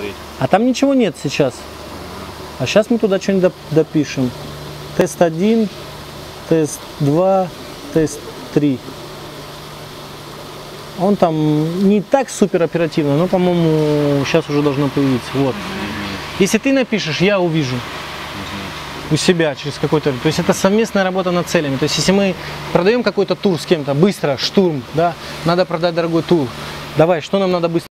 посмотреть. А там ничего нет сейчас. А сейчас мы туда что-нибудь допишем. Тест 1, тест 2, тест 3. Он там не так супер оперативно, но, по-моему, сейчас уже должно появиться. Вот. Если ты напишешь, я увижу у себя через какой-то... То есть это совместная работа над целями. То есть если мы продаем какой-то тур с кем-то, быстро, штурм, да, надо продать дорогой тур. Давай, что нам надо быстро?